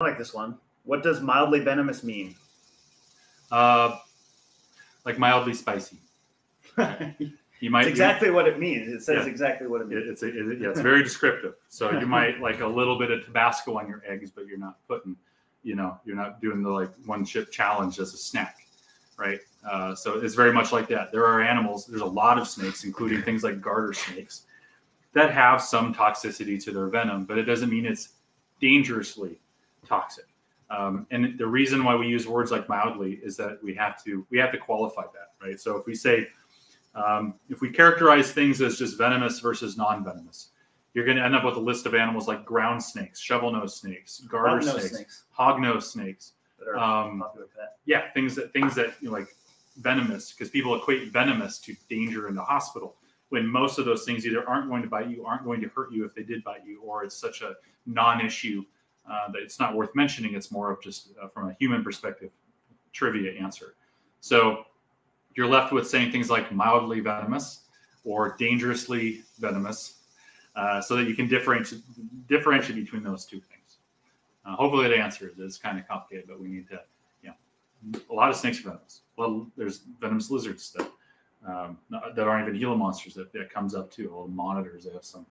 I like this one. What does mildly venomous mean? Uh, like mildly spicy. You might exactly what it means. It says Yeah. exactly what it means. it's it, yeah, it's very descriptive. So you might like a little bit of Tabasco on your eggs, but you're not putting, you know, you're not doing the like one chip challenge as a snack, right? Uh, so it's very much like that. There are animals. There's a lot of snakes, including things like garter snakes, that have some toxicity to their venom, but it doesn't mean it's dangerously toxic. Um, and the reason why we use words like mildly is that we have to we have to qualify that, right? So if we say um, if we characterize things as just venomous versus non-venomous, you're going to end up with a list of animals like ground snakes, shovel-nosed snakes, garter Hognose snakes, snakes hog-nosed snakes. Um, popular with that. yeah, things that things that you know, like venomous because people equate venomous to danger in the hospital when most of those things either aren't going to bite you, aren't going to hurt you if they did bite you, or it's such a non-issue uh, that it's not worth mentioning. It's more of just uh, from a human perspective, trivia answer. So you're left with saying things like mildly venomous or dangerously venomous, uh, so that you can differentiate differentiate between those two things. Uh, hopefully, that answers. It's kind of complicated, but we need to yeah. a lot of snakes are venomous. Well, there's venomous lizards that um, that aren't even Gila monsters that, that comes up too. All the monitors they have some